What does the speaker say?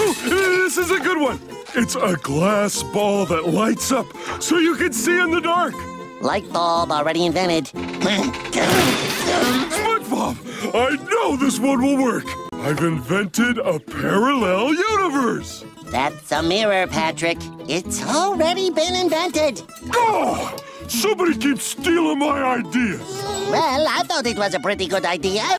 Oh, this is a good one. It's a glass ball that lights up so you can see in the dark. Light bulb already invented. SpongeBob, I know this one will work. I've invented a parallel universe. That's a mirror, Patrick. It's already been invented. Oh, somebody keeps stealing my ideas. Well, I thought it was a pretty good idea.